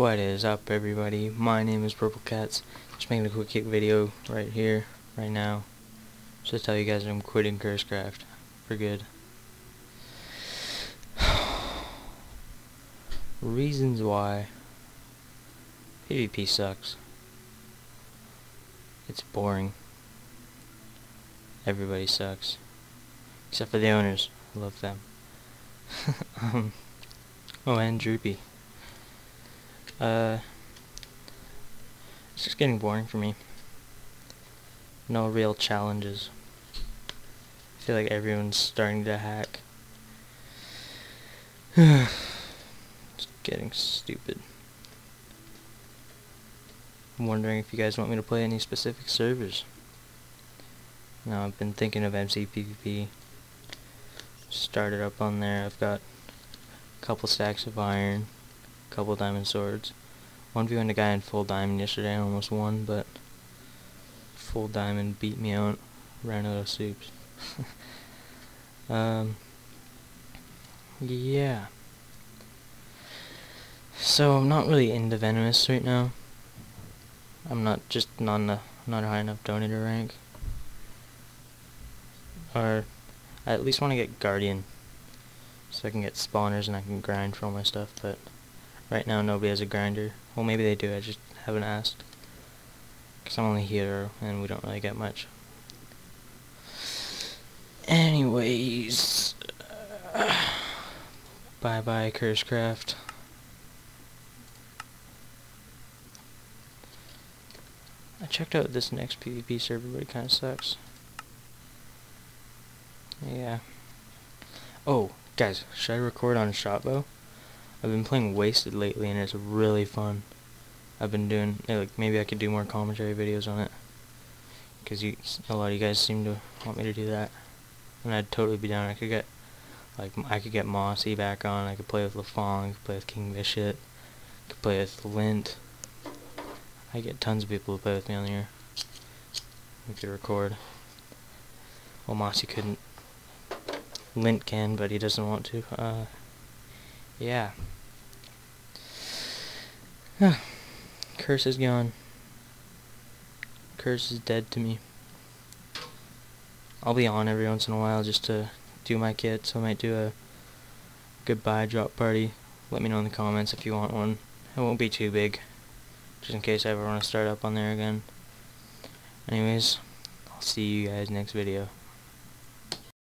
What is up everybody? My name is Purple Cats. Just making a quick kick video right here, right now. Just to tell you guys I'm quitting Cursecraft for good. Reasons why PvP sucks. It's boring. Everybody sucks. Except for the owners. I love them. um, oh, and Droopy. Uh, it's just getting boring for me. No real challenges. I feel like everyone's starting to hack. it's getting stupid. I'm wondering if you guys want me to play any specific servers. Now I've been thinking of MCPVP. Started up on there. I've got a couple stacks of iron couple diamond swords. 1v1 a guy in full diamond yesterday, I almost won, but full diamond beat me out, ran out of soups. um, yeah. So I'm not really into Venomous right now. I'm not just not a, not a high enough donator rank. Or I at least want to get Guardian so I can get spawners and I can grind for all my stuff, but Right now nobody has a grinder. Well maybe they do, I just haven't asked. Because I'm only here and we don't really get much. Anyways. Uh, bye bye Cursecraft. I checked out this next PvP server but it kinda sucks. Yeah. Oh, guys, should I record on Shotbow? I've been playing Wasted lately and it's really fun. I've been doing, like, maybe I could do more commentary videos on it. Because a lot of you guys seem to want me to do that. And I'd totally be down. I could get, like, I could get Mossy back on. I could play with Lafong. I could play with King Vishit. I could play with Lint. I get tons of people to play with me on here. We could record. Well, Mossy couldn't. Lint can, but he doesn't want to. Uh, yeah. Curse is gone. Curse is dead to me. I'll be on every once in a while just to do my kit, so I might do a goodbye drop party. Let me know in the comments if you want one. It won't be too big, just in case I ever want to start up on there again. Anyways, I'll see you guys next video.